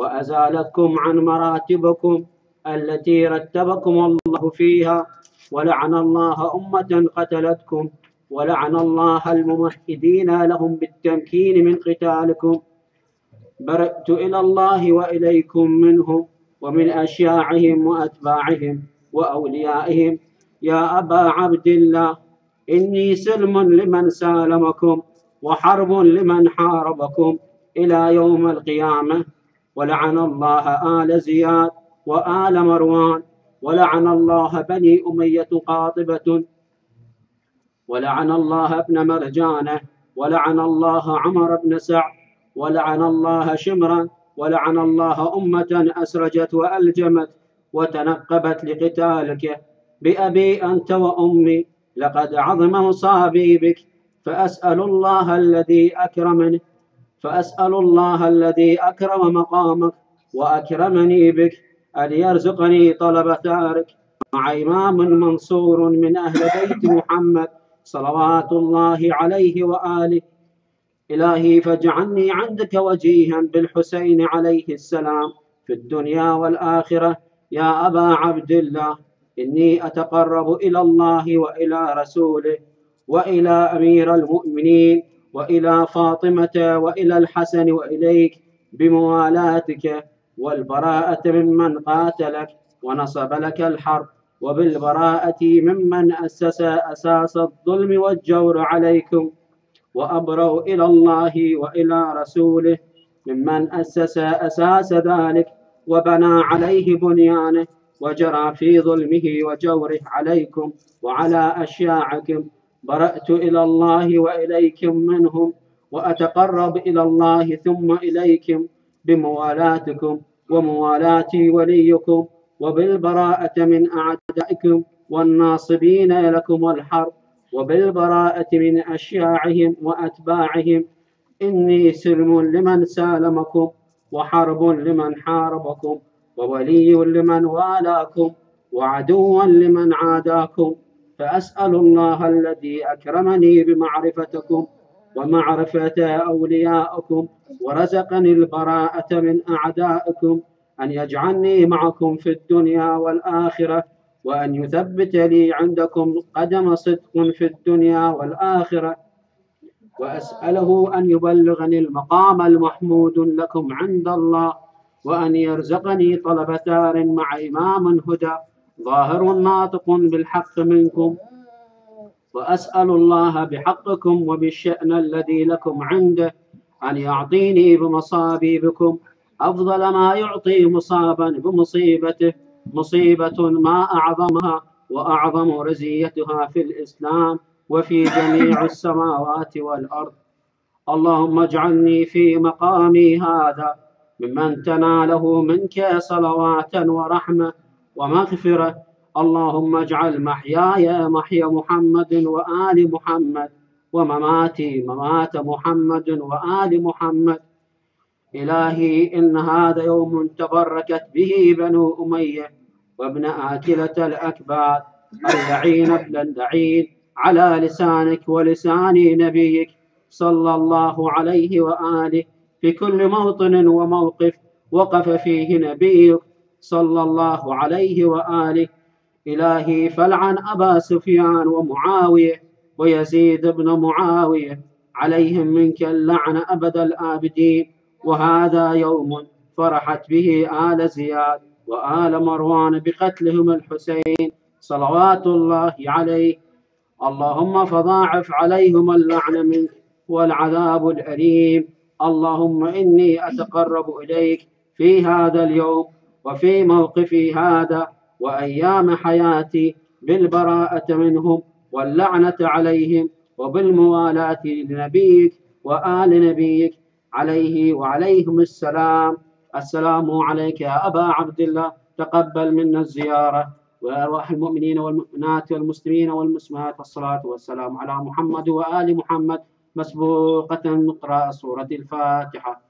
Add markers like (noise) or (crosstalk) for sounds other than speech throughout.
وأزالتكم عن مراتبكم التي رتبكم الله فيها ولعن الله أمة قتلتكم ولعن الله الممهدين لهم بالتمكين من قتالكم. برأت إلى الله وإليكم منهم ومن أشياعهم وأتباعهم وأوليائهم. يا أبا عبد الله إني سلم لمن سالمكم وحرب لمن حاربكم إلى يوم القيامة. ولعن الله آل زياد وآل مروان ولعن الله بني أمية قاطبة ولعن الله ابن مرجانة ولعن الله عمر بن سعد ولعن الله شمرا ولعن الله أمة أسرجت وألجمت وتنقبت لقتالك بأبي أنت وأمي لقد عظم مصابي بك فأسأل الله الذي أكرمني فأسأل الله الذي أكرم مقامك وأكرمني بك أن يرزقني طلب ثارك مع إمام منصور من أهل بيت محمد صلوات الله عليه وآله. إلهي فاجعلني عندك وجيها بالحسين عليه السلام في الدنيا والآخرة. يا أبا عبد الله إني أتقرب إلى الله وإلى رسوله وإلى أمير المؤمنين. وإلى فاطمة وإلى الحسن وإليك بموالاتك والبراءة ممن قاتلك ونصب لك الحرب وبالبراءة ممن أسس أساس الظلم والجور عليكم وأبروا إلى الله وإلى رسوله ممن أسس أساس ذلك وبنى عليه بنيانه وجرى في ظلمه وجوره عليكم وعلى أشياعكم برأت إلى الله وإليكم منهم وأتقرب إلى الله ثم إليكم بموالاتكم وموالاة وليكم وبالبراءة من أعدائكم والناصبين لكم الحرب وبالبراءة من أشياعهم وأتباعهم إني سلم لمن سالمكم وحرب لمن حاربكم وولي لمن والاكم وعدوا لمن عاداكم فأسأل الله الذي أكرمني بمعرفتكم ومعرفة أوليائكم ورزقني البراءة من أعدائكم أن يجعلني معكم في الدنيا والآخرة وأن يثبت لي عندكم قدم صدق في الدنيا والآخرة. وأسأله أن يبلغني المقام المحمود لكم عند الله وأن يرزقني طلب ثار مع إمام هدى. ظاهر ناطق بالحق منكم. وأسأل الله بحقكم وبالشأن الذي لكم عنده أن يعطيني بمصابيبكم. أفضل ما يعطي مصابا بمصيبته مصيبة ما أعظمها وأعظم رزيتها في الإسلام وفي جميع (laughs) السماوات والأرض. اللهم اجعلني في مقامي هذا ممن تناله منك صلوات ورحمة ومغفرة. اللهم اجعل محياي محيا محمد وآل محمد ومماتي ممات محمد وآل محمد. إلهي إن هذا يوم تبركت به بنو أمية وابن آكلة الأكباد اللعين ابن اللعين على لسانك ولسان نبيك صلى الله عليه وآله. في كل موطن وموقف وقف فيه نبيك صلى الله عليه وآله. إلهي فلعن أبا سفيان ومعاوية ويزيد بن معاوية. عليهم منك اللعن أبد الآبدين. وهذا يوم فرحت به آل زياد وآل مروان بقتلهم الحسين. صلوات الله عليه. اللهم فضاعف عليهم اللعن منك والعذاب الأليم. اللهم إني أتقرب إليك في هذا اليوم. وفي موقفي هذا وأيام حياتي بالبراءة منهم واللعنة عليهم وبالموالاة لنبيك وآل نبيك عليه وعليهم السلام. السلام عليك يا أبا عبد الله تقبل منا الزيارة. وأرواح المؤمنين والمؤمنات والمسلمين والمسلمات والصلاة والسلام على محمد وآل محمد مسبوقة نقرأ سورة الفاتحة.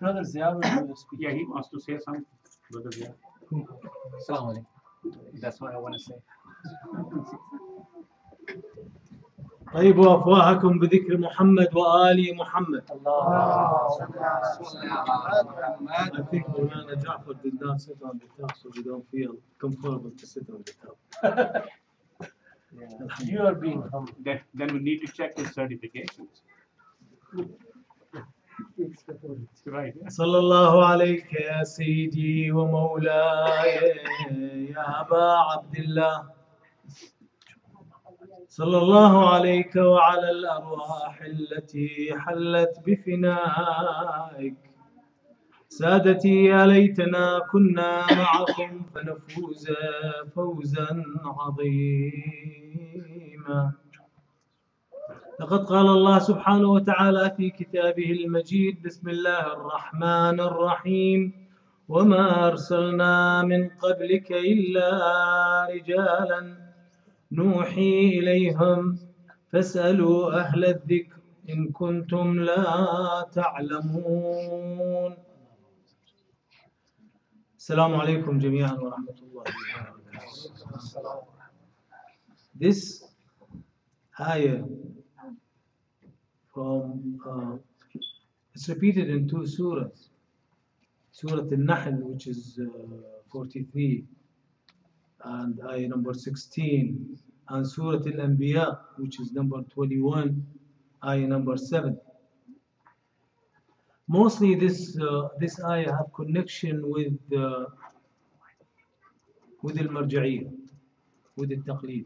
Brother Ziya will speak. Yeah, he wants to say something. Brother Ziya. Assalamu alaikum. That's what I want to say. طيبوا أفواهكم بذكر محمد وآل محمد. I think Mulana Ja'far did not sit on the top, so we don't feel comfortable to sit on the top. You are being humble. Then, then we need to check his certifications. صلى الله عليك يا سيدي ومولاي يا أبا عبد الله. صلى الله عليك وعلى الأرواح التي حلت بفنائك. سادتي يا ليتنا كنا معكم فنفوز فوزا عظيما. لقد قال الله سبحانه وتعالى في كتابه المجيد بسم الله الرحمن الرحيم. وما أرسلنا من قبلك إلا رجالا نوحي إليهم. فاسألوا أهل الذكر إن كنتم لا تعلمون. السلام عليكم جميعا ورحمة الله وبركاته. This ayah from uh, it's repeated in two surahs. Surah Al-Nahl, which is uh, 43, and ayah number 16, and Surah Al-Anbiya, which is number 21, ayah number 7. Mostly this uh, this ayah have connection with uh, with al-marja'iyah, with al-taqlid,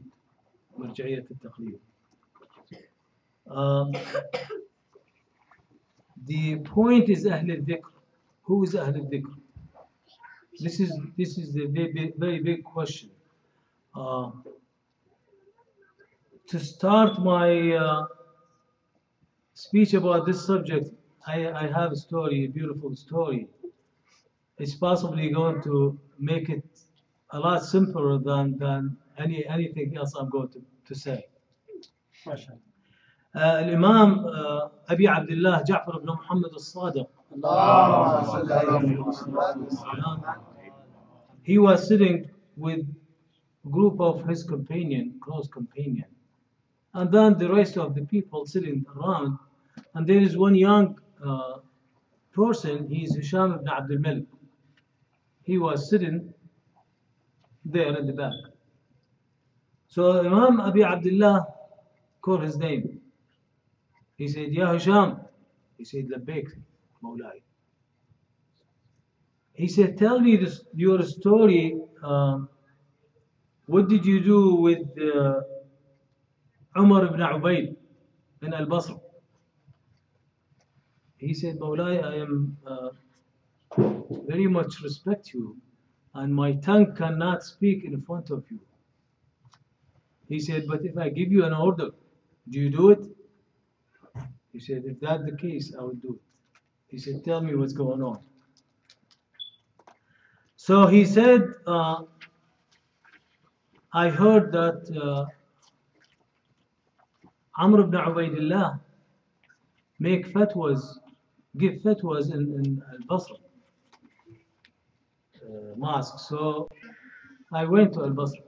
marja'iyat al-taqlid. Um, the point is Ahl al-Dhikr. Who is Ahl al-Dhikr? This is this is the very big, very big question. Uh, to start my uh, speech about this subject, I, I have a story, a beautiful story. It's possibly going to make it a lot simpler than, than any anything else I'm going to, to say. MashaAllah. آه الإمام آه أبي عبد الله جعفر بن محمد الصادق he was sitting with a group of his companion, close companion, and then the rest of the people sitting around, and there is one young uh, person, he's Hisham ibn Abdul Malik. He was sitting there in the back. So Imam Abi Abdullah called his name. He said, Ya Hisham. He said, Labbaik, Mawlai. He said, Tell me this, your story. Um, what did you do with uh, Umar ibn Ubayd in Al Basra? He said, Mawlai, I am uh, very much respect you, and my tongue cannot speak in front of you. He said, But if I give you an order, do you do it? He said, If that's the case, I will do it. He said, Tell me what's going on. So he said, uh, I heard that uh, Amr ibn Ubaidillah make fatwas, give fatwas in, in Al-Basra uh, mosque. So I went to Al-Basra.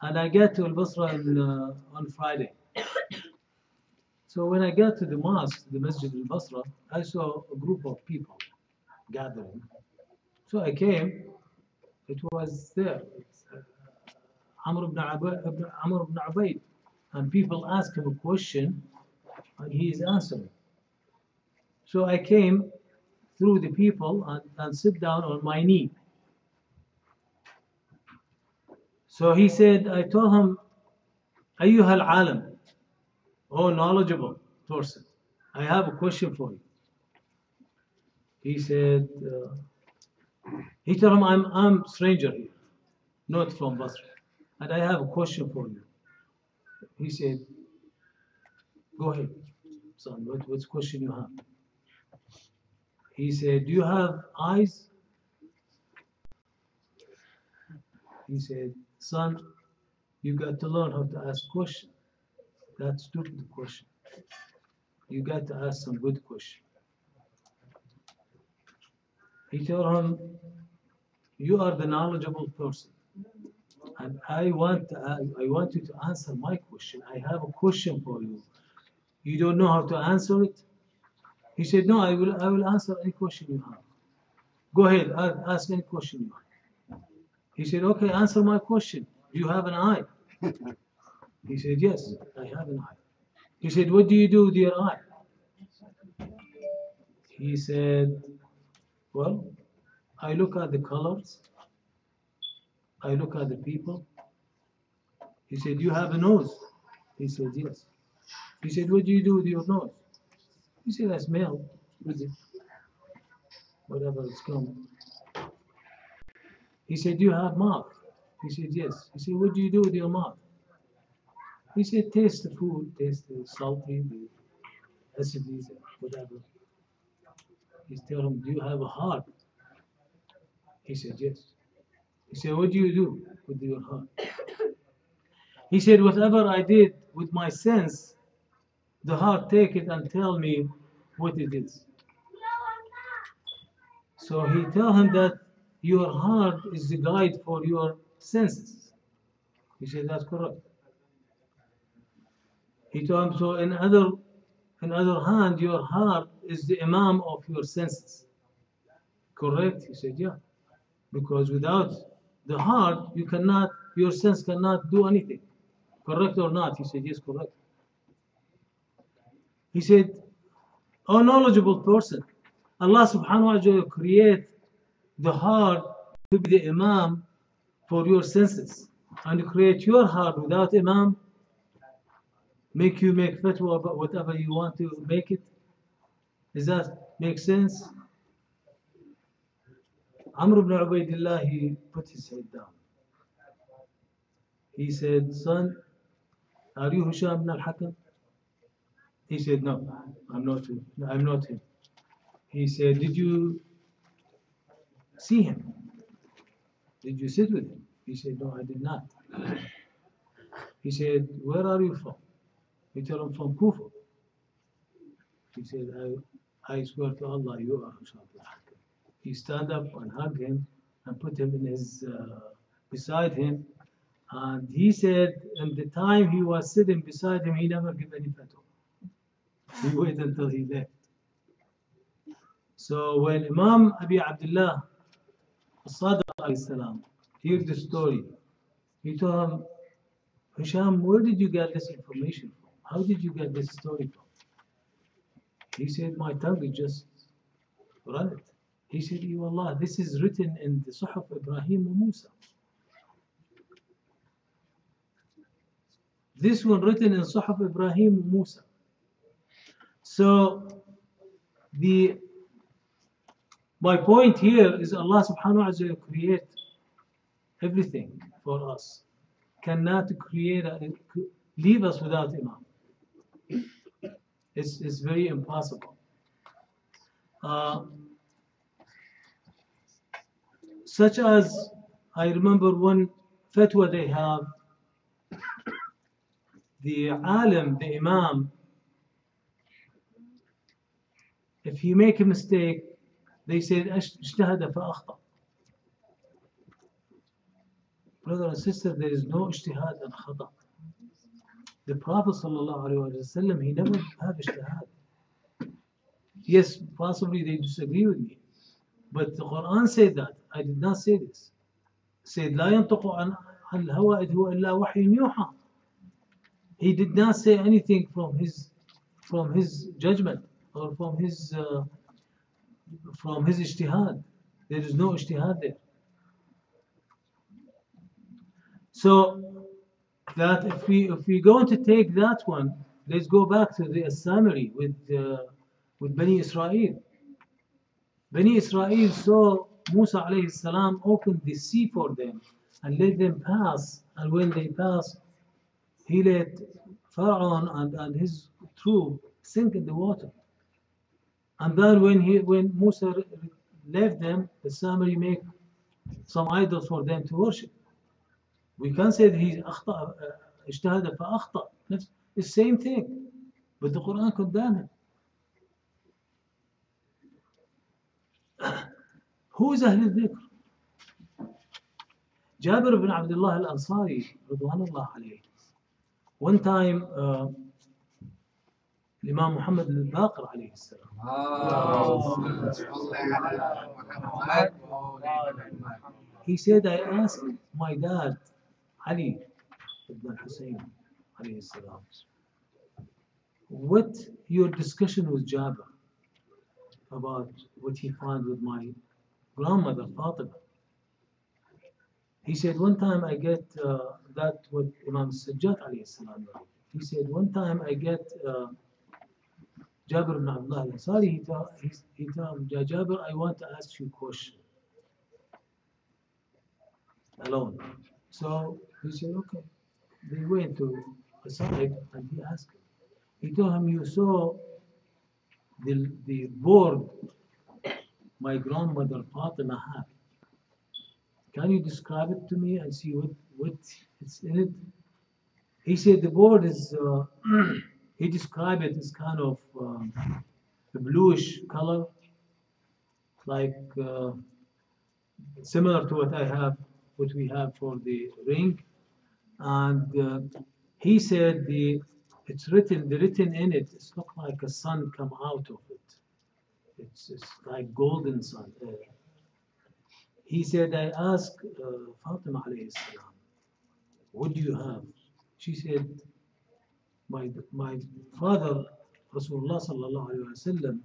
And I get to Al-Basra uh, on Friday. So when I got to the mosque, the Masjid al-Basra, I saw a group of people gathering. So I came, it was there. It's, uh, Amr ibn, Aba- ibn- Amr ibn Ubaid. And people ask him a question, and he is answering. So I came through the people and, and sit down on my knee. So he said, I told him, أيها العالم, Oh knowledgeable person, I have a question for you. He said, uh, he told him, I'm, I'm stranger here, not from Basra, and I have a question for you. He said, go ahead, son, what, what question you have? He said, Do you have eyes? He said, Son, you got to learn how to ask questions. That's stupid question. You got to ask some good question. He told him, You are the knowledgeable person. And I want, I want you to answer my question. I have a question for you. You don't know how to answer it? He said, No, I will, I will answer any question you have. Go ahead, ask any question you have. He said, Okay, answer my question. Do you have an eye? (laughs) He said, Yes, I have an eye. He said, What do you do with your eye? He said, Well, I look at the colors, I look at the people. He said, You have a nose? He said, Yes. He said, What do you do with your nose? He said, I smell with it, whatever it's coming. He said, you have mouth? He said, Yes. He said, What do you do with your mouth? He said, Taste the food, taste the salty, the acidities, whatever. He telling him, Do you have a heart? He said, Yes. He said, What do you do with your heart? He said, Whatever I did with my sense, the heart take it and tell me what it is. So he tell him that your heart is the guide for your senses. He said, That's correct. He told him, So in other in other hand, your heart is the imam of your senses. Correct? He said, Yeah. Because without the heart, you cannot, your sense cannot do anything. Correct or not? He said, Yes, correct. He said, O knowledgeable person, Allah subhanahu wa ta'ala create the heart to be the imam for your senses. And create your heart without imam, make you make fatwa about whatever you want to make it. Does that make sense? Amr ibn Ubaidillah, he put his head down. He said, Son, are you Hisham ibn al-Hakam? He said, No, I'm not him. I'm not him. He said, Did you see him? Did you sit with him? He said, No, I did not. He said, Where are you from? He told him, From Kufa. He said, I, I swear to Allah, you are Hisham ibn al-Hakam. He stand up and hug him and put him in his uh, beside him. And he said, in the time he was sitting beside him, he never gave any fatwa. He waited until he left. So when Imam Abi Abdullah Sadiq heard the story, he told him, Hisham, where did you get this information? How did you get this story from? He said, My tongue is just run it. He said, Ya Allah, this is written in the Suhuf Ibrahim and Musa. This one written in Suhuf Ibrahim and Musa. So the my point here is Allah subhanahu wa ta'ala create everything for us. Cannot create leave us without Imam. It's, it's very impossible. Uh, such as I remember one fatwa they have, the alim, the imam, if he make a mistake, they اجتهد فأخطأ. Brother and sister, there is no ijtihad and khata. The Prophet وسلم, he never had ijtihad. Yes, possibly they disagree with me. But the Quran said that. I did not say this. Said, لا ينطق عن الهوى إذ هو إلا وحي يوحى. He did not say anything from his from his judgment or from his uh, from his ijtihad. There is no ijtihad there. So that if we if we going to take that one, let's go back to the summary with uh, with Bani Israel. Bani Israel saw Musa alayhi salam open the sea for them and let them pass. And when they passed, he let Pharaoh and, and his troop sink in the water. And then when he when Musa left them, the Samari make some idols for them to worship. We can say that he أخطأ اجتهد فأخطأ. نفس the same thing. But the Quran condemned him. Who is أهل الذكر؟ Jabir ibn Abdullah al-Ansari رضوان عليه. One time uh, الإمام محمد الباقر عليه السلام he said I asked my dad Ali ibn Hussein salam, What your discussion with Jabir about what he found with my grandmother Fatima. He said one time I get uh, that what Imam Sajjad alayhi salam. He said one time I get uh, Jabir ibn Abdullah al-Ansari, he told he, he Jabir, I want to ask you a question alone. So he said, okay. They went to a side and he asked him. He told him, you saw the, the board my grandmother Fatima had. Can you describe it to me and see what, what it's in it? He said the board is, uh, (clears throat) he described it as kind of um, a bluish color, like uh, similar to what I have, what we have for the ring. And uh, he said the it's written, the written in it, it's look like a sun come out of it. It's, it's like golden sun. Uh, he said, I asked uh, Fatima alayhi what do you have? She said, my, my father, Rasulullah sallallahu alayhi wa sallam,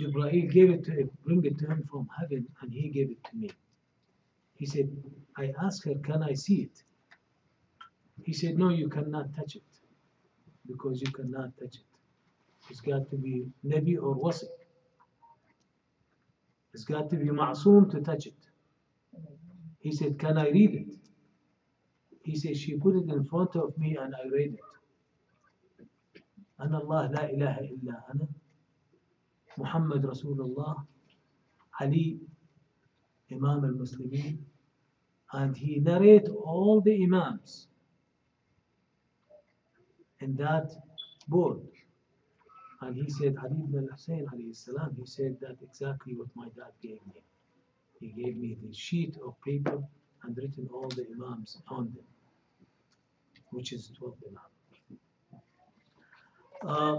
Jibreel gave it to him, bring it to him from heaven, and he gave it to me. He said, I asked her, can I see it? He said, no, you cannot touch it, because you cannot touch it. It's got to be Nabi or Wasi. It's got to be Ma'soom to touch it. He said, can I read it? He said, she put it in front of me and I read it. أنا الله لا إله إلا أنا محمد رسول الله علي Imam al-Muslimin and he narrate all the Imams in that board. And he said, Ali ibn al-Hussein salam, he said that exactly what my dad gave me. He gave me the sheet of paper and written all the Imams on them, which is 12 Imams. Uh,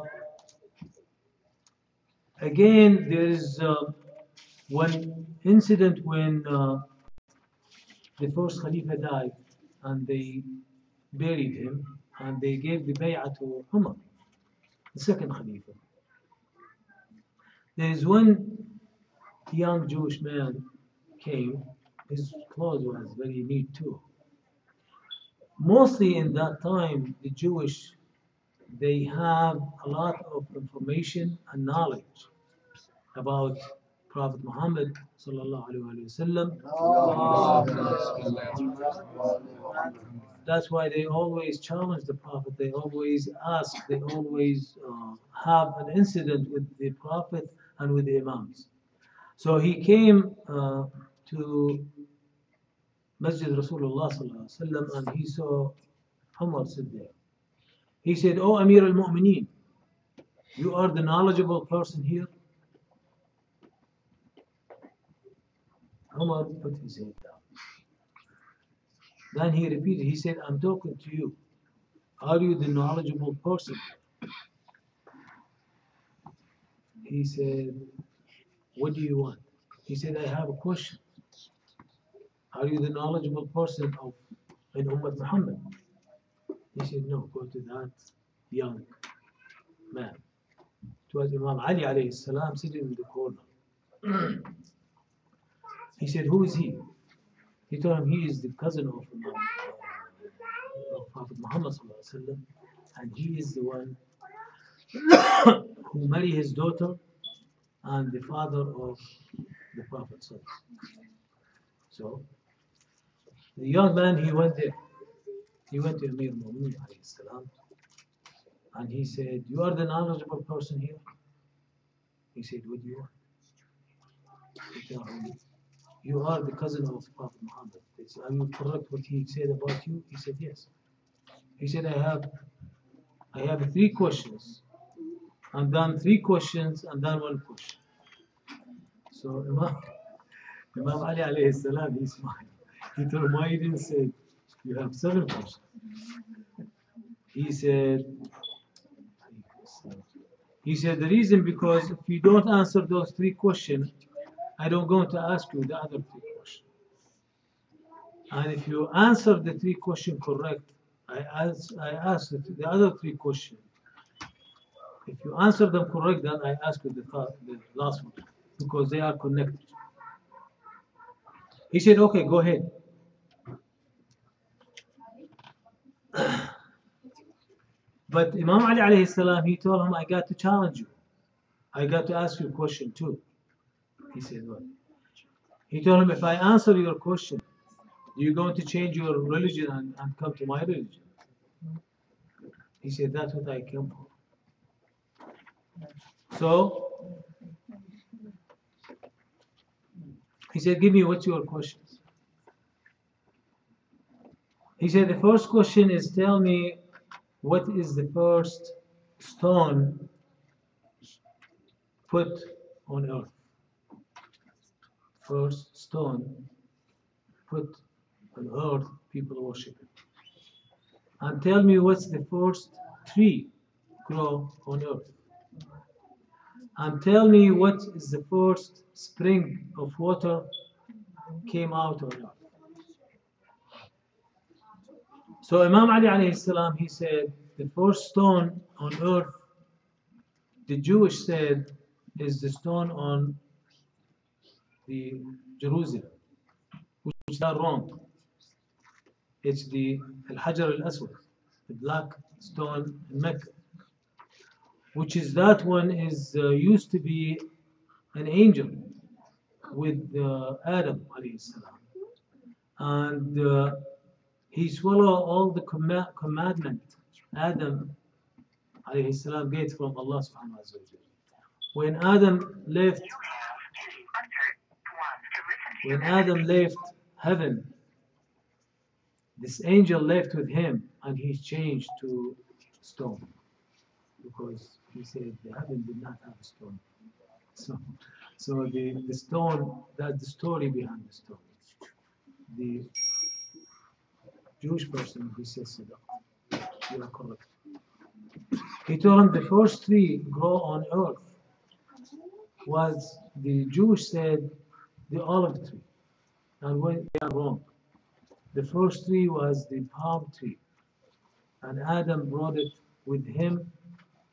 again, there is uh, one incident when uh, the first Khalifa died and they buried him and they gave the bay'ah to Umar, the second Khalifa. There is one young Jewish man came, his clothes was very neat too. Mostly in that time, the Jewish they have a lot of information and knowledge about Prophet Muhammad sallallahu alaihi wasallam. That's why they always challenge the Prophet. They always ask. They always uh, have an incident with the Prophet and with the Imams. So he came uh, to Masjid Rasulullah and he saw Umar sit there. He said, "Oh Amir al-Mu'mineen, you are the knowledgeable person here." Umar put his head down. Then he repeated, he said, I'm talking to you. Are you the knowledgeable person? He said, What do you want? He said, I have a question. Are you the knowledgeable person of in Ummah Muhammad? He said, No, go to that young man. It was Imam Ali alayhi salam sitting in the corner. (clears throat) He said, Who is he? He told him he is the cousin of, uh, of Prophet Muhammad and he is the one (coughs) who married his daughter and the father of the Prophet. So the young man he went there. He went to Amir salam, and he said, You are the knowledgeable person here? He said, What do you want? You are the cousin of Prophet Muhammad. Said, Are you correct what he said about you? He said, Yes. He said, I have I have three questions. And then three questions and then one question. So Imam (laughs) Imam Ali alayhi salam, he smiled. He told didn't say you have seven questions? He said, he said, the reason because if you don't answer those three questions, I don't going to ask you the other three questions. And if you answer the three questions correct, I ask, I ask the the other three questions. If you answer them correct, then I ask you the, the last one because they are connected. He said, okay, go ahead. (clears throat) But Imam Ali alayhi salam, he told him, I got to challenge you. I got to ask you a question too. He said, what? He told him, if I answer your question, you're going to change your religion and, and come to my religion. He said, that's what I came for. So, he said, give me what's your questions. He said, the first question is, tell me what is the first stone put on earth? First stone put on earth, people worship it. And tell me what's the first tree grow on earth? And tell me what is the first spring of water came out on earth? So Imam Ali alayhi salam, he said, the first stone on earth, the Jewish said, is the stone on the Jerusalem, which is not wrong. It's the Al-Hajar al-Aswad, the black stone in Mecca, which is that one is uh, used to be an angel with uh, Adam. And uh, he swallowed all the comma- commandment Adam alayhi from Allah. When Adam left when Adam left heaven, this angel left with him and he changed to stone because he said the heaven did not have a stone. So, so the, the stone, that's the story behind the stone. The Jewish person who says Sadaq, you are correct. He told him the first tree grow on earth was the Jewish said the olive tree. And when they are wrong. The first tree was the palm tree. And Adam brought it with him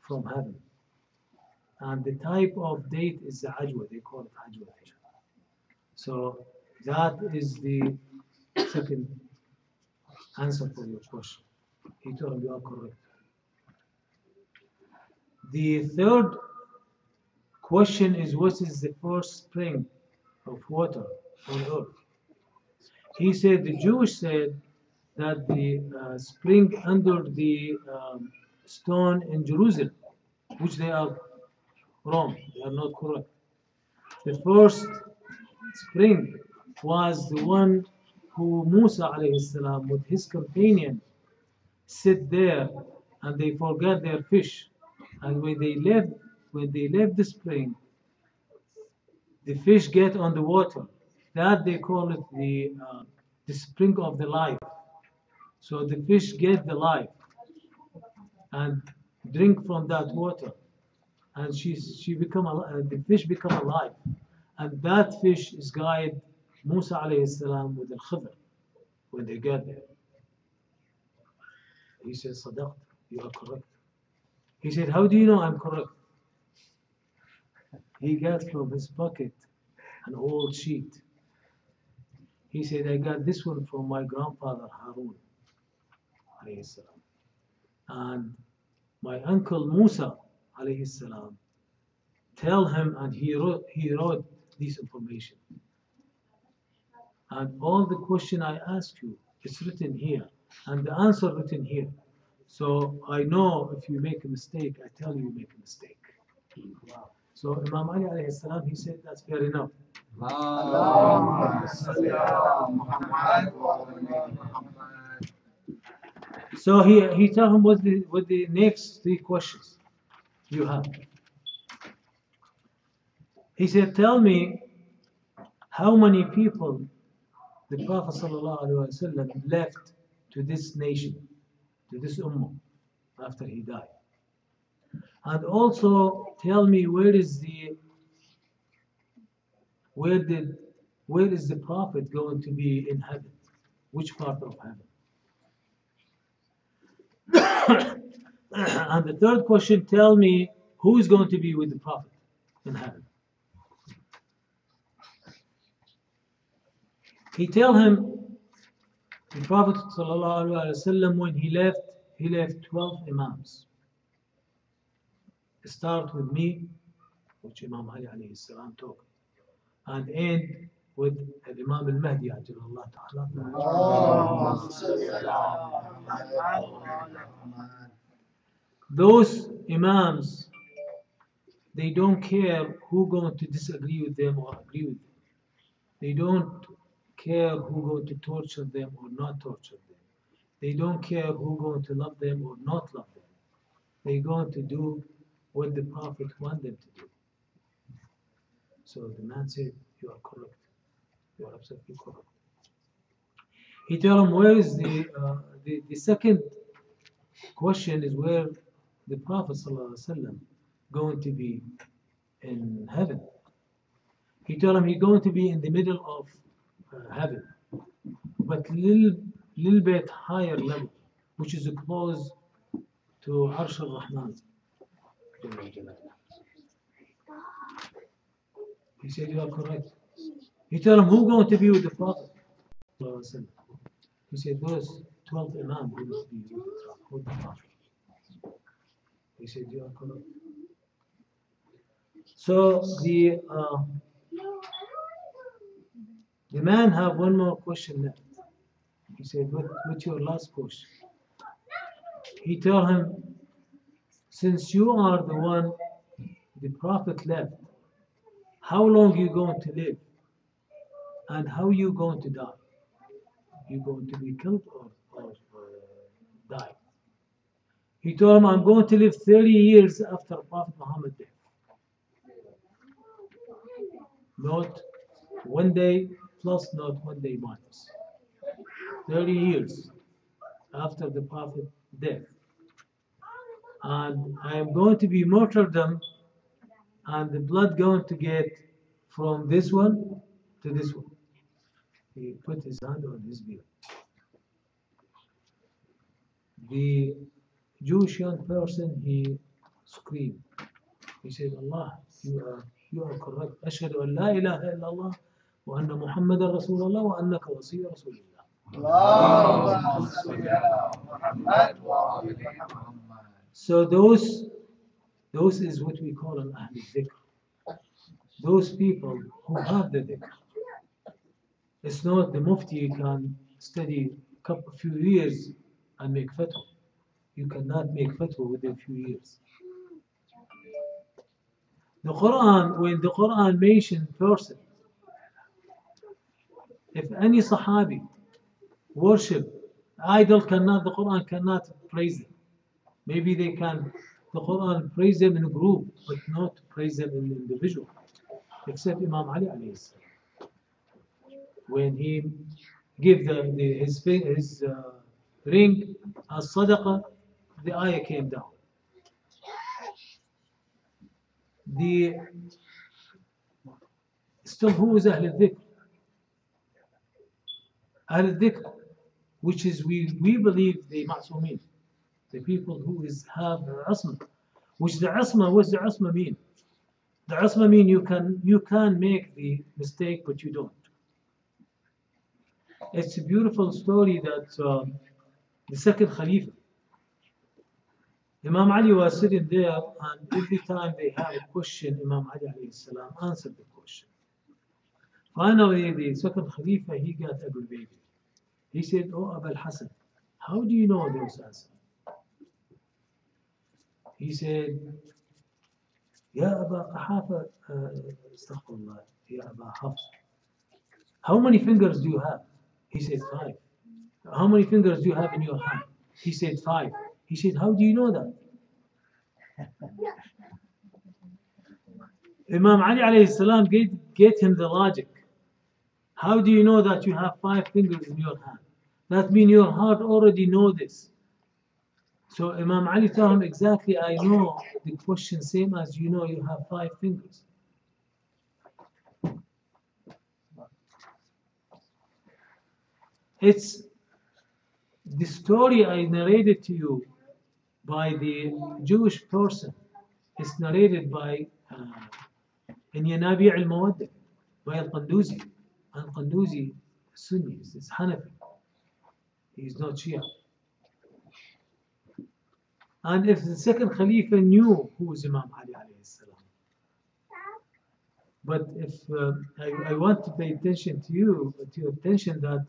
from heaven. And the type of date is the ajwa, they call it ajwa. So that is the second answer for your question. He told you are correct. The third question is what is the first spring of water on earth? He said the Jewish said that the uh, spring under the um, stone in Jerusalem, which they are wrong, they are not correct. The first spring was the one who Musa salam with his companion sit there and they forgot their fish. And when they left, when they left the spring, the fish get on the water. That they call it the uh, the spring of the life. So the fish get the life and drink from that water, and she she become uh, the fish become alive, and that fish is guide Musa alayhi salam with the khidr when they get there. He says, Sadaqt, you are correct. He said, How do you know I'm correct? He got from his pocket an old sheet. He said, I got this one from my grandfather Harun. And my uncle Musa salam, tell him and he wrote, he wrote this information. And all the question I ask you is written here and the answer written here. So I know if you make a mistake, I tell you you make a mistake. So Imam Ali alayhi salam, he said that's fair enough. So he he tell him what the what the next three questions you have. He said, Tell me how many people the Prophet ﷺ left to this nation, to this ummah, after he died. And also tell me where is the where did where is the Prophet going to be in heaven? Which part of heaven? (coughs) and the third question, tell me who is going to be with the Prophet in heaven. He tell him, the Prophet ﷺ, when he left, he left 12 Imams. Start with me, which Imam Ali alayhi salam took, and end with Imam al-Mahdi ajalullah ta'ala. Those Imams, they don't care who going to disagree with them or agree with them. They don't care who going to torture them or not torture them. They don't care who going to love them or not love them. They're going to do what the Prophet want them to do. So the man said, You are correct. You are absolutely correct. He told him, Where is the, uh, the, the second question is where the Prophet ﷺ going to be in heaven. He told him he's going to be in the middle of uh, heaven, but little little bit higher level, which is close to Arsh al-Rahman. He said, you are correct. He told him, who going to be with the Prophet? He said, those 12 Imam who will be with the Prophet. He said, you are correct. So the uh, the man have one more question left. He said, what, what's your last question? He told him, since you are the one the Prophet left, how long you going to live? And how are you going to die? You going to be killed or, or uh, die? He told him, I'm going to live 30 years after Prophet Muhammad died. Not one day plus, not one day minus. 30 years after the Prophet death And I am going to be martyrdom and the blood going to get from this one to this one. He put his hand on his beard. The Jewish young person, he screamed. He said, Allah, you are, you are correct. أشهد أن لا إله إلا الله وأن محمد رسول الله وأنك وصي رسول الله. اللهم صل على محمد وآل محمد so those, those is what we call an Ahl dhikr. Those people who have the dhikr. It's not the mufti can study a couple, few years and make fatwa. You cannot make fatwa within a few years. The Quran, when the Quran mentioned person, if any Sahabi worship idol cannot, the Quran cannot praise them. Maybe they can, the Quran praise them in a group, but not praise them in individual. Except Imam Ali alayhi. When he gave the, the, his, his uh, ring as sadaqah, the ayah came down. The still who is Ahl al-Dhikr? Ahl al-Dhikr, which is we, we believe the Ma'sumin, the people who is have asma, which the asma, what's the asma mean? The asma mean you can you can make the mistake, but you don't. It's a beautiful story that um, the second Khalifa, Imam Ali was sitting there, and every time they have a question, Imam Ali alayhi salam answered the question. Finally, the second Khalifa, he got aggravated. He said, Oh, Abul Hassan, how do you know those answers? he said, Ya Aba Qahafa, uh, astaghfirullah, Ya Aba Hafs, how many fingers do you have? He said, five. How many fingers do you have in your hand? He said, five. He said, how do you know that? (laughs) Imam Ali alayhi salam gave, get him the logic. How do you know that you have five fingers in your hand? That means your heart already know this. So Imam Ali told him exactly, I know the question same as you know you have five fingers. It's the story I narrated to you by the Jewish person. It's narrated by uh, in Yanabi al Mawadda by Al Qanduzi. Al Qanduzi Sunni, it's Hanafi. He's not Shia. And if the second Khalifa knew who was Imam Ali. But if uh, I, I want to pay attention to you, to your attention that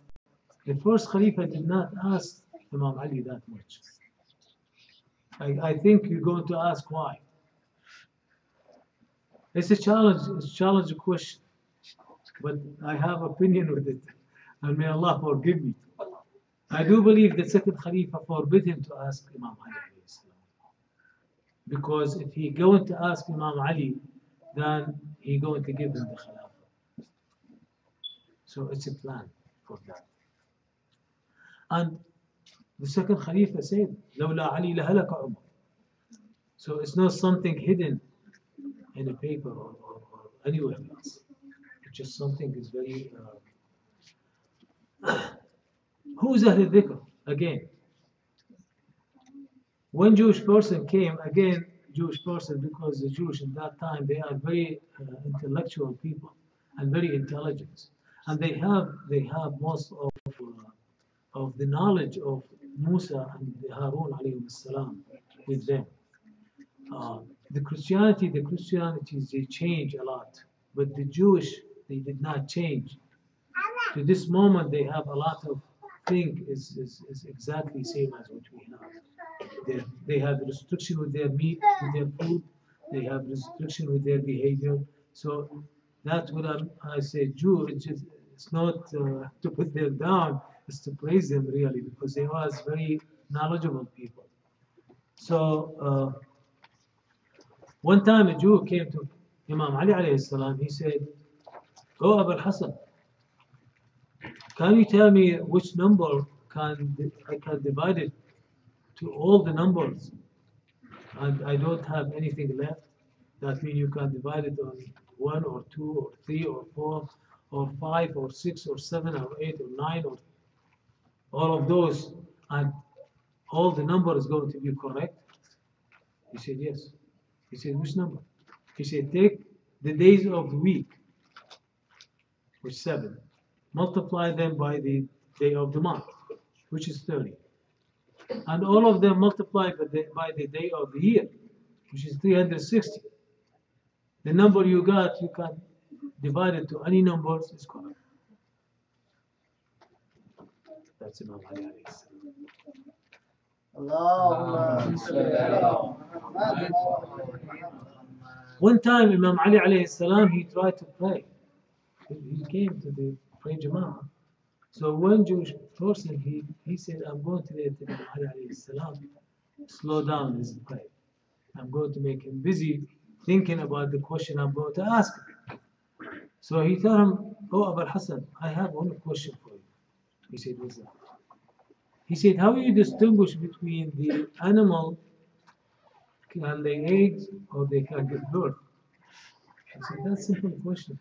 the first Khalifa did not ask Imam Ali that much. I, I think you're going to ask why. It's a challenge, it's a challenge question. But I have opinion with it. And may Allah forgive me. I do believe the second Khalifa forbid him to ask Imam Ali alayhi salam. Because if he going to ask Imam Ali, then he going to give him the Khilafah. So it's a plan for that. And the second Khalifa said, لولا علي لهلك عمر. So it's not something hidden in a paper or, or, or anywhere else. It's just something is very. Uh, (coughs) who's Ahl dhikr? Again. one Jewish person came, again, Jewish person, because the Jewish in that time, they are very uh, intellectual people and very intelligent. And they have, they have most of, uh, of the knowledge of Musa and Harun salam with them. Uh, the Christianity, the Christianities, they change a lot, but the Jewish, they did not change. To this moment, they have a lot of thing is, is, is exactly same as what we have. They, they have restriction with their meat, with their food. They have restriction with their behavior. So that's what I'm, I say Jew. It's, just, it's not uh, (laughs) to put them down. It's to praise them really because they was very knowledgeable people. So uh, one time a Jew came to Imam Ali alayhi salam. He said, "Oh Abu Hassan, can you tell me which number can I can divide it to all the numbers, and I don't have anything left? That means you can divide it on one or two or three or four or five or six or seven or eight or nine or all of those, and all the number is going to be correct? He said yes. He said which number? He said take the days of the week, which is seven multiply them by the day of the month, which is 30 and all of them multiplied by the, by the day of the year, which is 360. The number you got, you can divide it to any numbers It's correct. That's Imam Hayari. One time Imam Ali alayhi salam, he tried to pray. He came to the prayer jama'ah so one Jewish person, he, he said, I'm going to let salam slow down his prayer. I'm going to make him busy thinking about the question I'm going to ask. So he told him, Oh, Abu Hassan, I have one question for you. He said, What's that? He said, How do you distinguish between the animal can lay eggs or they can give birth? I said, That's a simple question.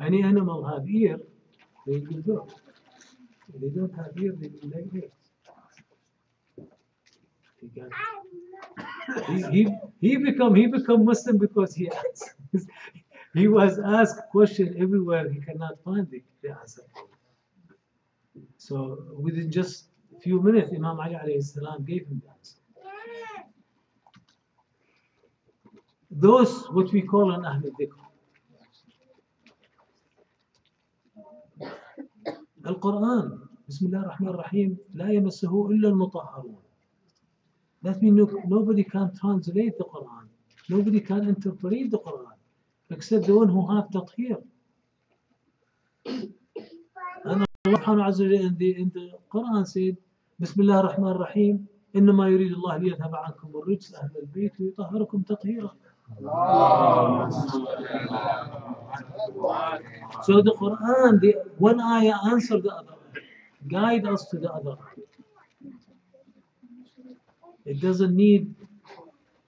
Any animal have ear, they give birth. If they don't have ear, they will like eggs. He got he, he, he become he become Muslim because he asked, he was asked question everywhere he cannot find the, the answer. So within just a few minutes, Imam Ali alayhi salam gave him the answer. Those what we call an dhikr. القرآن بسم الله الرحمن الرحيم لا يمسه إلا المطهرون That means no, nobody can translate the Quran Nobody can interpret the Quran except the one who have tathir. And Allah subhanahu wa ta'ala in the, in the Quran said, بسم الله الرحمن الرحيم إنما يريد الله ليذهب عنكم الرجس أهل البيت ويطهركم تطهيرا. So the Quran, the one ayah answer the other, guide us to the other. It doesn't need,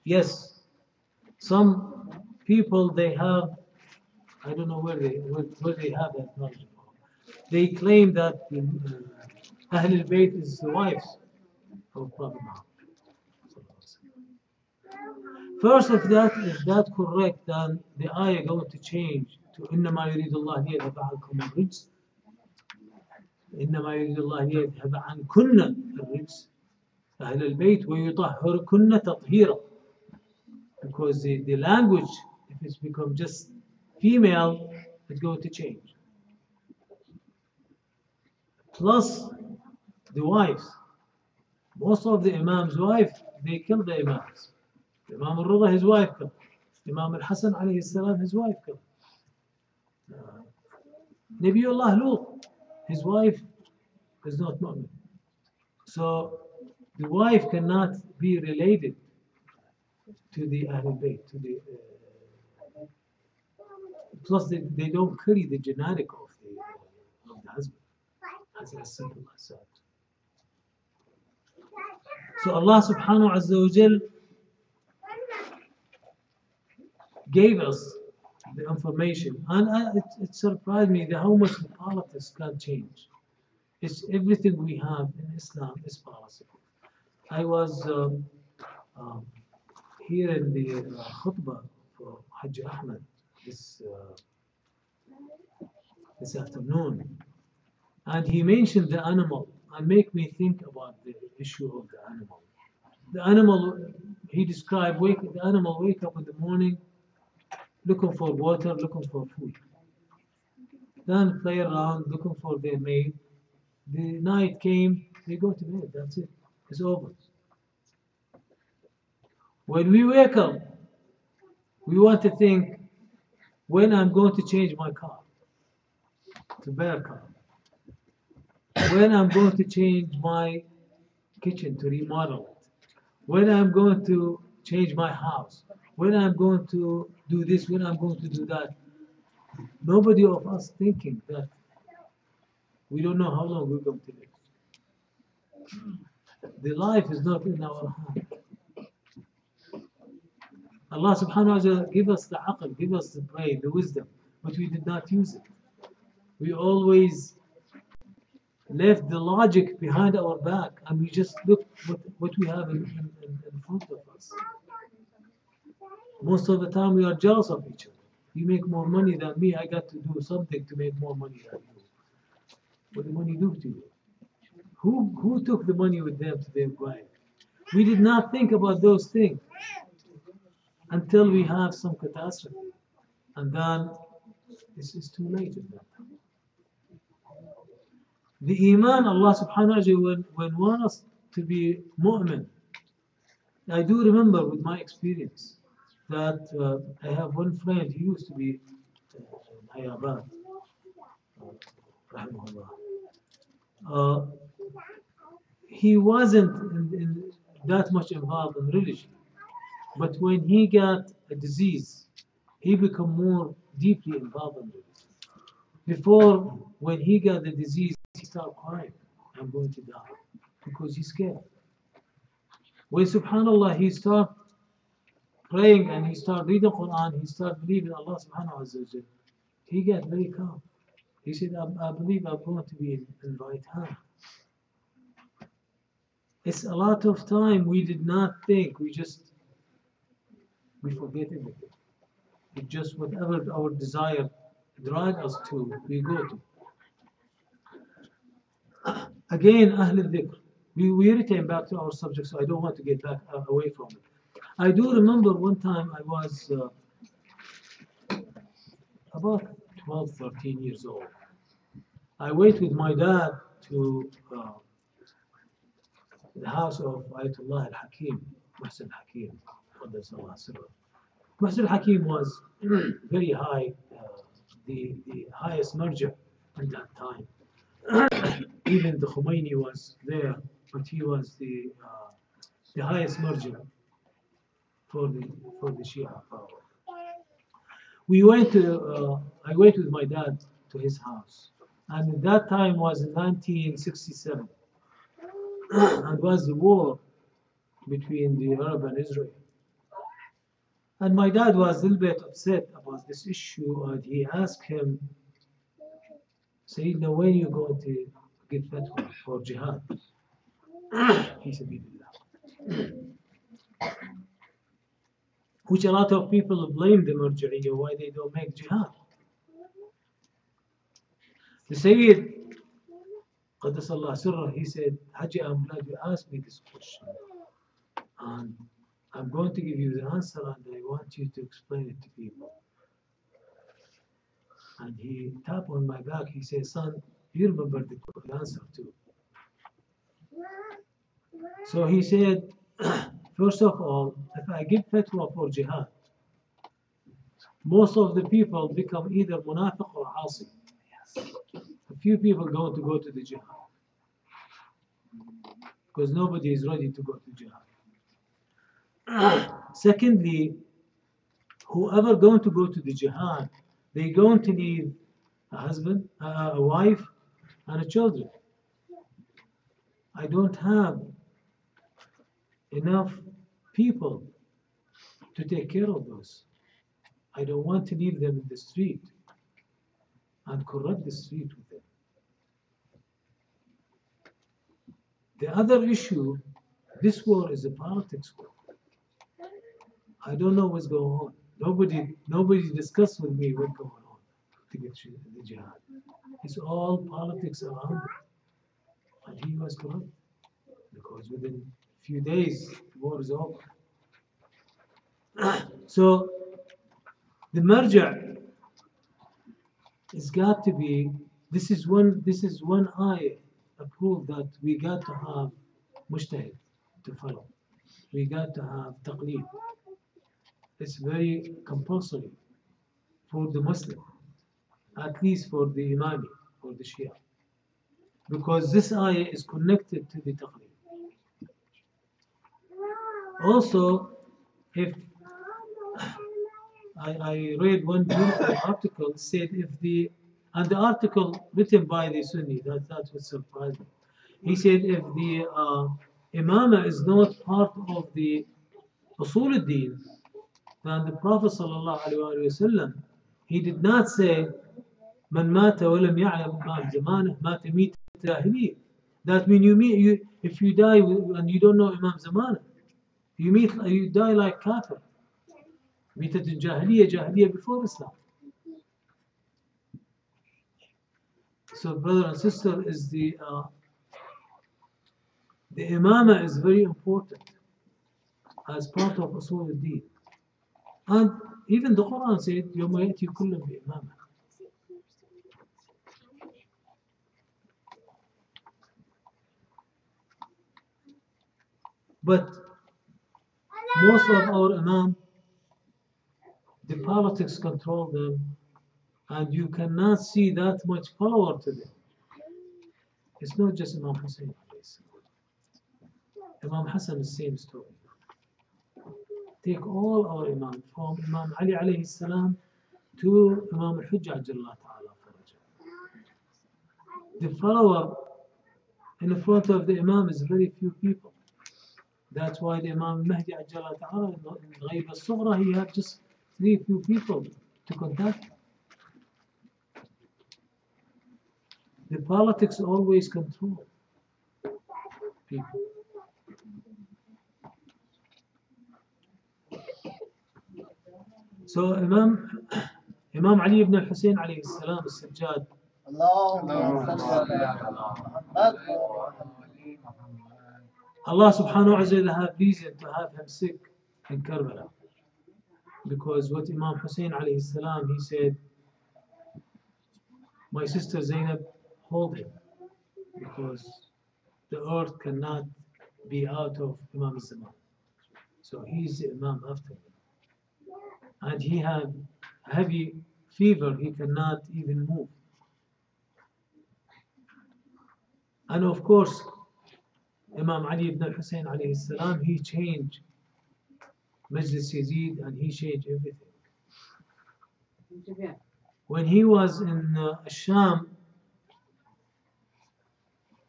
yes, some people they have, I don't know where they where, where they have that knowledge. They claim that uh, Ahl al-Bayt is the wives of Prophet Muhammad. First, if that is that correct, then the ayah going to change to إنما يريد الله ليذهب عنكم الرجس إنما يريد الله ليذهب عنكن الرجس أهل البيت ويطهركن تطهيرا because the, the language if it's become just female it's going to change plus the wives most of the imam's wife they kill the imams Imam al-Rida his wife killed Imam al-Hassan alayhi salam his wife killed uh, Nabiullah Lut his wife is not mu'min so the wife cannot be related to the Ahlul Bayt, to the uh, plus they, they don't carry the genetic of the, of the husband. As as simple as that. So Allah subhanahu wa ta'ala gave us the information and uh, it, it surprised me how much the politics can change. It's everything we have in Islam is possible. I was um, um, here in the uh, khutbah for Hajj Ahmed this uh, this afternoon, and he mentioned the animal and make me think about the issue of the animal. The animal he described wake the animal wake up in the morning looking for water, looking for food. Then play around looking for their mate. The night came, they go to bed, that's it. It's over. When we wake up, we want to think when I'm going to change my car to better car. When I'm going to change my kitchen to remodel it. When I'm going to change my house. When I'm going to do this, when I'm going to do that. Nobody of us thinking that we don't know how long we're going to live. The life is not in our hand. Allah subhanahu wa ta'ala give us the aql, give us the brain, the wisdom, but we did not use it. We always left the logic behind our back and we just look what, what we have in, in, in front of us. Most of the time we are jealous of each other. You make more money than me, I got to do something to make more money than you. What did money do to you? Who, who took the money with them to their grave? We did not think about those things until we have some catastrophe. And then this is too late at that time. The Iman, Allah subhanahu wa ta'ala, when, when want us to be mu'min, I do remember with my experience that uh, I have one friend, he used to be uh, in Hyderabad, uh, he wasn't in, in that much involved in religion. But when he got a disease, he became more deeply involved in religion. Before, when he got the disease, he started crying, I'm going to die, because he's scared. When subhanAllah, he started praying and he started reading Quran, he started believing Allah subhanahu wa ta'ala, he got very calm. He said, I, I believe I'm going to be in, in right hand. It's a lot of time we did not think, we just we forget everything. It's just whatever our desire drive us to, we go to. Again, Ahl al-Dhikr. We, we return back to our subject, so I don't want to get back uh, away from it. I do remember one time I was uh, about 12, 13 years old. I went with my dad to uh, the house of Ayatollah al-Hakim, Muhsin al-Hakim, Muhsin Hakim was very high, uh, the, the highest marja at that time. (coughs) Even the Khomeini was there, but he was the, uh, the highest marja for the, for the Shia power. We went to, uh, I went with my dad to his house. And that time was in 1967. (clears throat) and was the war between the Arab and Israel. And my dad was a little bit upset about this issue, and he asked him, Sayyidina, when you going to give fatwa for jihad? (clears throat) he said. Which a lot of people blame the Marja'iyya why they don't make jihad. The Sayyid, Qaddas Allah Sirrah, he said, Haji, I'm glad you asked me this question. And I'm going to give you the answer and I want you to explain it to people. And he tapped on my back. He said, son, you remember the answer too. So he said, (clears throat) first of all, if I give fatwa for jihad, most of the people become either munafiq or asi. A few people going to go to the jihad. Because nobody is ready to go to jihad. (coughs) Secondly, whoever going to go to the jihad, they going to need a husband, a a wife, and a children. I don't have enough people to take care of those. I don't want to leave them in the street and corrupt the street with them. The other issue, this war is a politics war. I don't know what's going on. Nobody, nobody discussed with me what's going on to get to the jihad. It's all politics around it. And he was correct. Because within few days, war is over. (clears throat) so, the marja has got to be, this is one, this is one eye a proof that we got to have mujtahid to follow. We got to have taqleed. It's very compulsory for the Muslim, at least for the Imami, for the Shia. Because this ayah is connected to the taqleed. Also, if I, I read one beautiful article said if the and the article written by the Sunni that that's what surprised me. He said if the uh, imama is not part of the usul al-din, then the Prophet sallallahu alaihi wasallam he did not say من مات ولم يعلم إمام زمانه مات ميت جاهلية. That means you meet you if you die and you don't know Imam Zamana, you meet you die like kafir. ميتة الجاهلية جاهلية before Islam. So brother and sister is the uh, the imama is very important as part of usul al-din. And even the Quran said يوم يأتي كل بإمامة. But most of our imam, the politics control them and you cannot see that much power to them. It's not just Imam Hussein. Imam Hassan the same story. Take all our Imam, from Imam Ali alayhi salam to Imam Ajjallah ta'ala The follower in front of the Imam is very few people. That's why the Imam Mahdi Ta'ala in Ghaib al-Sughra, he had just very few people to conduct. The politics always control people. So Imam Imam Ali ibn Hussein alayhi salam, al-Sajjad, Allah, Allah, Allah, Allah, Allah, Allah, Allah, Allah, subhanahu wa ta'ala have reason to have him sick in Karbala. Because what Imam Hussein alayhi salam, he said, my sister Zainab, hold him. Because the earth cannot be out of Imam Zaman. So he's the Imam after him. and he had heavy fever, he cannot even move. And of course, Imam Ali ibn al-Hussein alayhi salam, he changed Majlis Yazid and he changed everything. When he was in uh, Sham,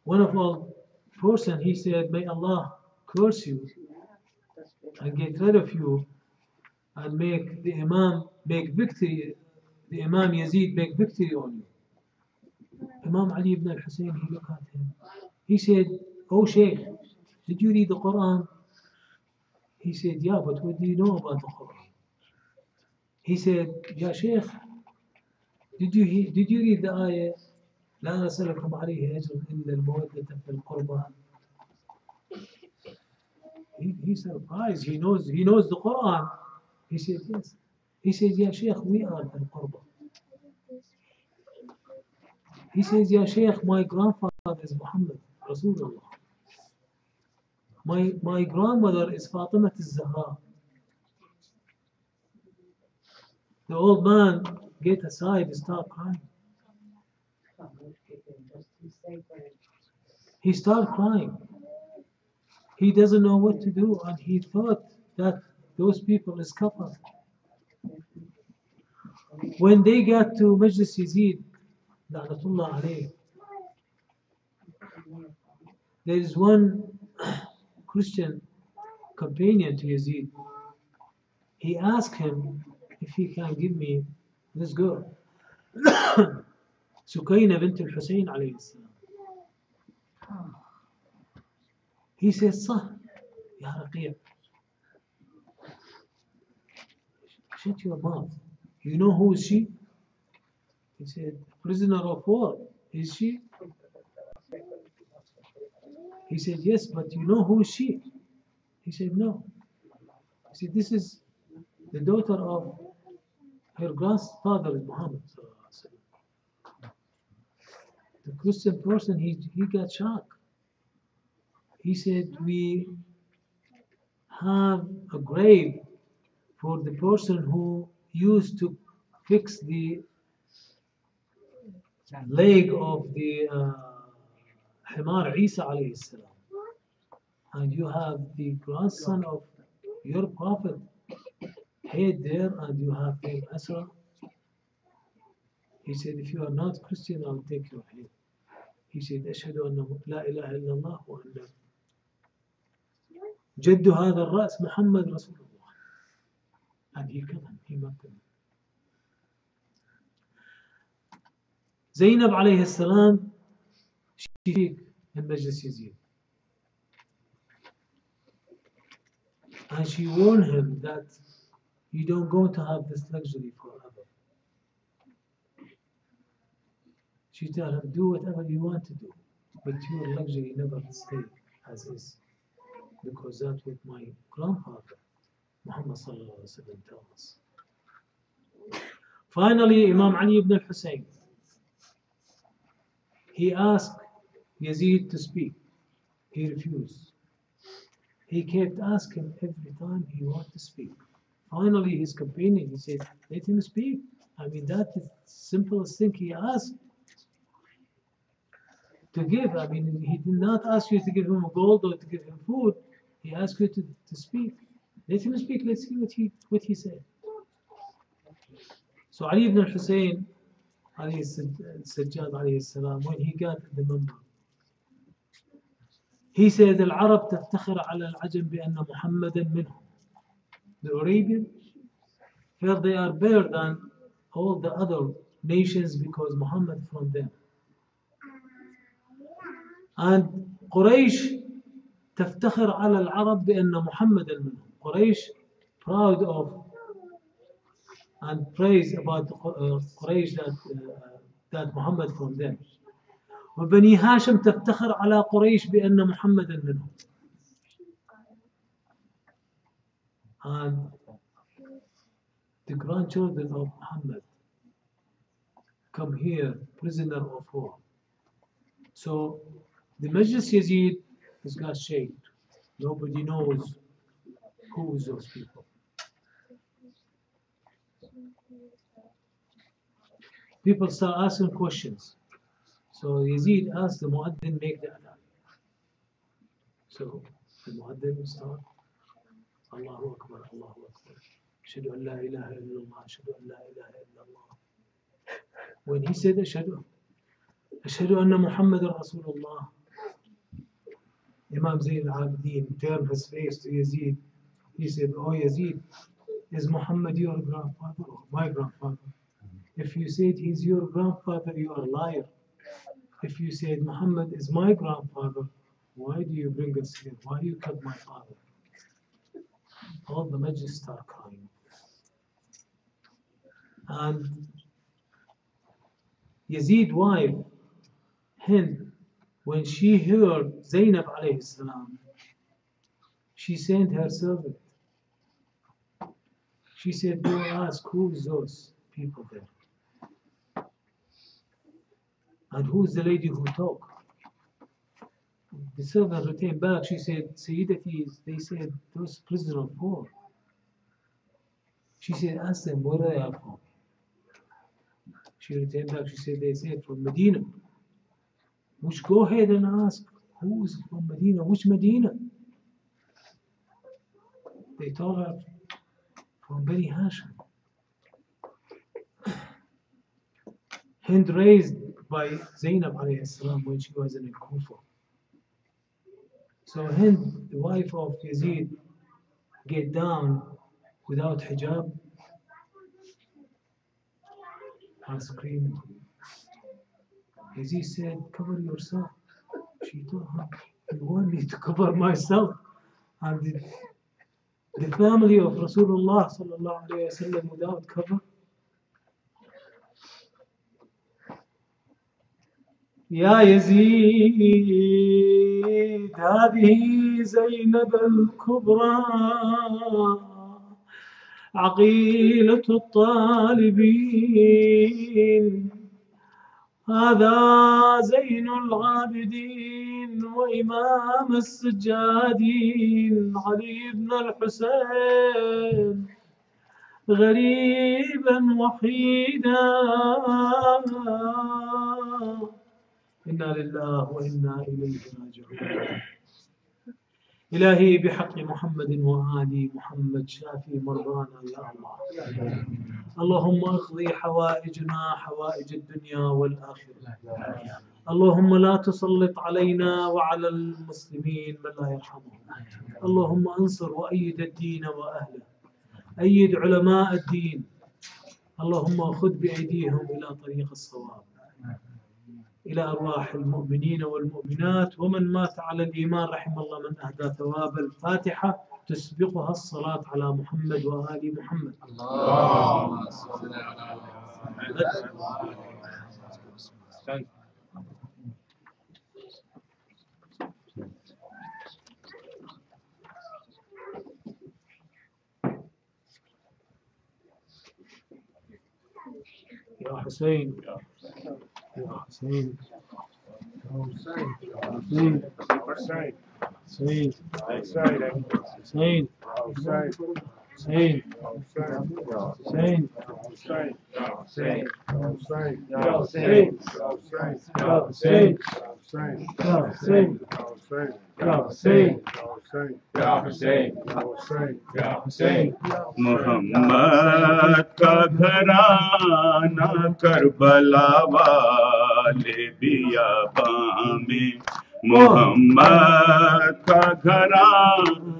one of all person, he said, may Allah curse you and get rid of you and make the Imam make victory, the Imam Yazid make victory on you. Imam Ali ibn al-Hussein, he looked at him. He said, Oh Sheikh, did you read the Quran? He said, Yeah, but what do you know about the Quran? He said, Ya Sheikh, did you, he- did you read the ayah? لا نسألكم عليه أجر إلا المودة في القربى. He, he surprised. He knows. He knows the Quran. He said yes. He says, Ya Sheikh, we are the Qurba. He says, Ya Sheikh, my grandfather is Muhammad, Rasulullah. My, my grandmother is Fatima al-Zahra. The old man get aside and start crying. He start crying. He doesn't know what to do, and he thought that those people is kafir. When they got to Majlis Yazid, there is one Christian companion to Yazid, he asked him if he can give me this girl. (coughs) Sukaina bint al-Hussein alayhi salam. He says, Sah, Ya Raqib, shut your mouth. You know who is she? He said, prisoner of war. Is she? He said, yes, but you know who is she? He said, no. He said, this is the daughter of her grandfather, Muhammad. sallallahu alaihi wasallam." The Christian person, he, he got shocked. He said, we have a grave for the person who used to fix the leg of the uh, Himar Isa alayhi salam. And you have the grandson of your prophet head there and you have him Asra. He said, if you are not Christian, I'll take your head. He said, أشهد أن لا إله إلا الله وأن جد هذا الرأس محمد رسول الله. And he killed him, he mocked him. Zainab alayhi salam, she in Majlis And she warned him that you don't go to have this luxury forever. She told him, do whatever you want to do, but your luxury never stay as is. Because that's what my grandfather, Muhammad sallallahu alaihi wasallam, tells us. Finally, Imam Ali ibn al-Hussein, he asked Yazid to speak. He refused. He kept asking every time he wanted to speak. Finally, his companion, he said, let him speak. I mean, that is the simplest thing he asked to give. I mean, he did not ask you to give him gold or to give him food. He asked you to, to speak. Let him speak. Let's see what he what he said. So Ali ibn al-Hussein, alayhi Sajjad alayhi salam, when he got the minbar, he said, العرب تفتخر على العجم بأن محمدا منهم. The Arabian felt they are better than all the other nations because Muhammad from them. And Quraysh تفتخر على العرب بأن محمدا منهم. Quraysh proud of and praise about uh, Quraysh that, uh, that Muhammad from them. وبني هاشم تفتخر على قريش بأن محمدا منهم and the grandchildren of Muhammad come here prisoner of war. So the Majlis Yazid has got shaped. Nobody knows who is those people. People start asking questions. So Yazid asked the Muaddin make the adhan. So the Muaddin start Allahu Akbar, Allahu Akbar. لا إله إلا الله أشهد أن لا إله إلا الله When he said أشهد أن محمد رسول الله Imam Zayn al-Abidin turned his face to Yazid. He said, Oh Yazid, is Muhammad your grandfather or my grandfather? If you said he's your grandfather, you are a liar. If you said Muhammad is my grandfather, why do you bring us here? Why do you cut my father? All the Majlis start crying. And Yazid's wife, Hind, when she heard Zainab alayhi salam, she sent her servant. She said, Go ask who's those people there. And who's the lady who talk? The servant returned back. She said, Sayyidati, they said, those prisoners of war. She said, ask them where they are from. She returned back. She said, they said from Medina. Which go ahead and ask, who is from Medina? Which Medina? They told her, from Beni Hashim. Hind raised by Zainab salam when she was in Kufa. So Hind, the wife of Yazid, get down without hijab and screaming. Yazid said, cover yourself. She told him, you want me to cover myself? And the, the family of Rasulullah sallam without cover? يا يزيد هذه زينب الكبرى. عقيلة الطالبين. هذا زين العابدين وإمام السجادين. علي بن الحسين غريبا وحيدا. إنا لله وإنا إليه راجعون. إلهي بحق محمد وآل محمد شافي مرضانا يا الله. اللهم أقضي حوائجنا حوائج الدنيا والآخرة. اللهم لا تسلط علينا وعلى المسلمين من لا يرحمهم. اللهم انصر وأيد الدين وأهله. أيد علماء الدين. اللهم خذ بأيديهم إلى طريق الصواب. إلى أرواح المؤمنين والمؤمنات. ومن مات على الإيمان رحم الله من أهدى ثواب الفاتحة تسبقها الصلاة على محمد وآل محمد. اللهم صل على محمد يا حسين. يا Sim. Não sei. Sim. Outside. Sim. Outside. Sim. Outside. Saint, Saint, Saint, Saint, Mohammad का घराना Karbala वाले बिया में मोहम्मद का घराना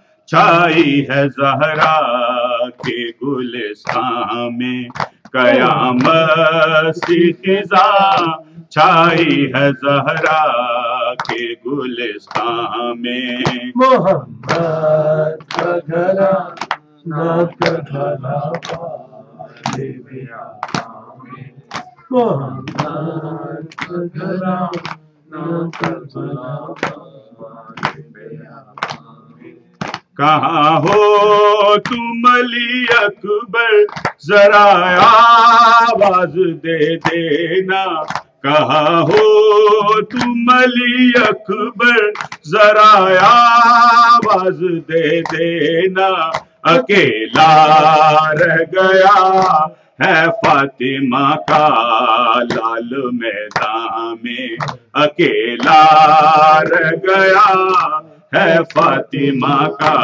چھائی ہے زہرا کے گلستان میں قیامت سی خزا چھائی ہے زہرا کے گلستان میں محمد کا گھرا نہ کبھلا پالے میرا محمد کا گھرا نہ کبھلا پالے میرا کہاں ہو تم علی اکبر، ذرا آواز دے دینا۔ کہاں ہو تم علی اکبر، ذرا آواز دے دینا۔ اکیلا رہ گیا ہے فاطمہ کا لال میدان میں۔ اکیلا رہ گیا ہے فاطمہ کا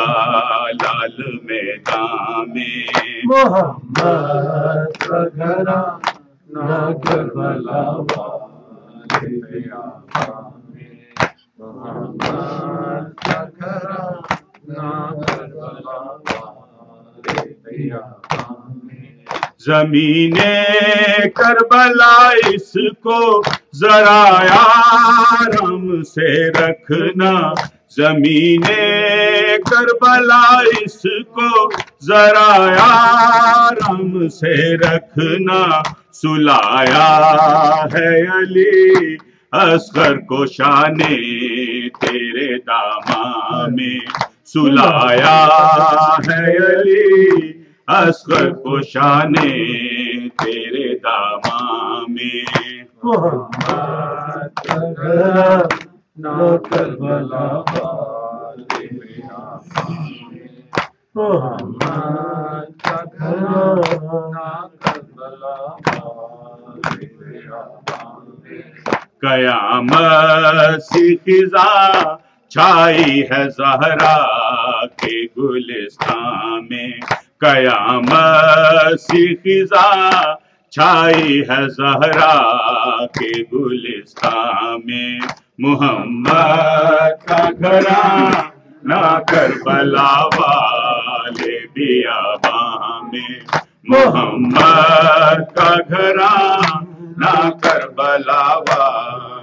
لال میدان میں۔ محمد سگرا ناگ بلا محمد سگرا ناگ بلا زمین کربلا اس کو ذرا آرام سے رکھنا۔ زمین کربلا اس کو ذرا آرام سے رکھنا سلایا ہے علی اصغر کو شان تیرے داما میں سلایا ہے علی اصغر کو شان تیرے داما میں محمد نہ کربلا والے محمد چھائی ہے زہرا کے گلستان میں۔ قیامت سی چھائی ہے زہرا کے گلستان میں محمد کا گھرانہ کربلا والے بیاباں میں محمد کا گھرانہ کربلا والے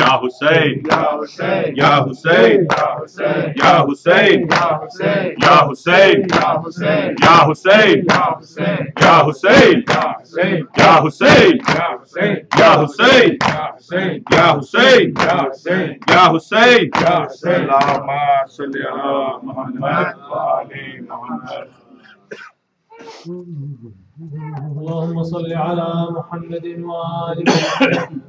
يا حسين يا حسين يا حسين يا حسين يا حسين يا حسين يا حسين يا حسين يا حسين يا حسين يا حسين يا حسين اللهم صل على محمد وآل اللهم صل على محمد وآل محمد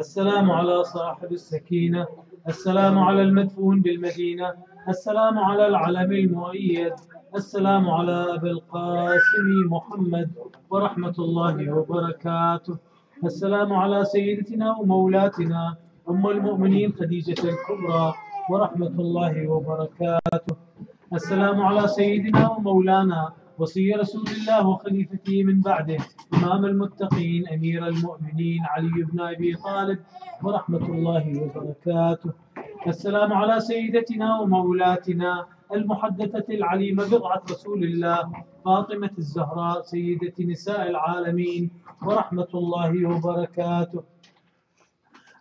السلام على صاحب السكينة السلام على المدفون بالمدينة السلام على العلم المؤيد السلام على أبي القاسم محمد ورحمة الله وبركاته. السلام على سيدتنا ومولاتنا أم المؤمنين خديجة الكبرى ورحمة الله وبركاته. السلام على سيدنا ومولانا وصي رسول الله وخليفته من بعده إمام المتقين أمير المؤمنين علي بن أبي طالب ورحمة الله وبركاته. السلام على سيدتنا ومولاتنا المحدثة العليمة بضعة رسول الله فاطمة الزهراء سيدة نساء العالمين ورحمة الله وبركاته.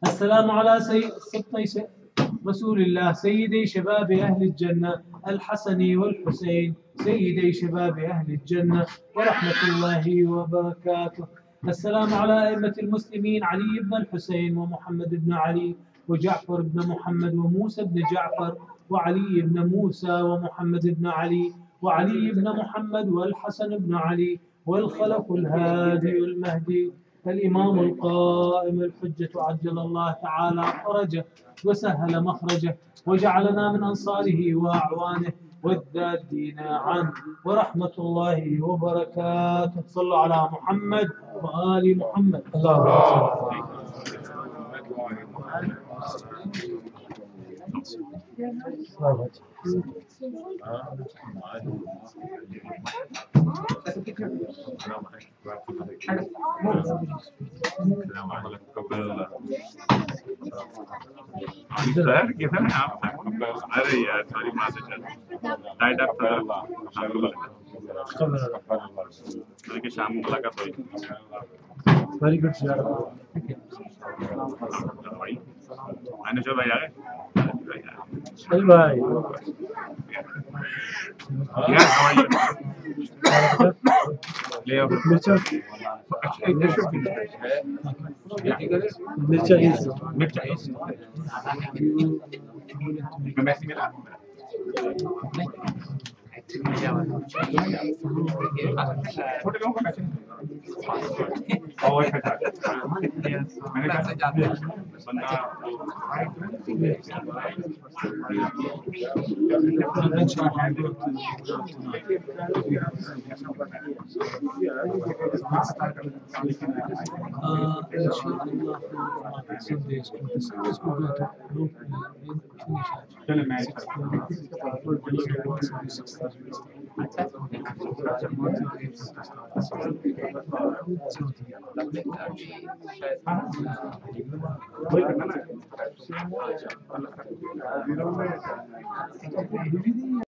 السلام على سيد رسول الله سيدي شباب أهل الجنة الحسن والحسين سيدي شباب أهل الجنة ورحمة الله وبركاته. السلام على أئمة المسلمين علي بن الحسين ومحمد بن علي وجعفر بن محمد وموسى بن جعفر وعلي بن موسى ومحمد بن علي وعلي بن محمد والحسن بن علي والخلف الهادي المهدي. الإمام القائم الحجة عجل الله تعالى فرجه وسهل مخرجه وجعلنا من أنصاره وأعوانه. والذادين عنه ورحمة الله وبركاته. صلوا على محمد وآل محمد. الله صل على محمد. ہے ارے یار ساری ماں سے چل رہا ہے کے شام ملاقات ہوئی ویری گڈ سر میں نے جو بھائی آئے چل بھائی میں how are you? ले आओ Richard. मिर्चा is मिर्चा is मैं मैसी में ला छोटे लोगों का मैसेज और एक हजार मैंने कहा बंदा Uh, inshallah, Attacking the agricultural motives to the military shed agriculture.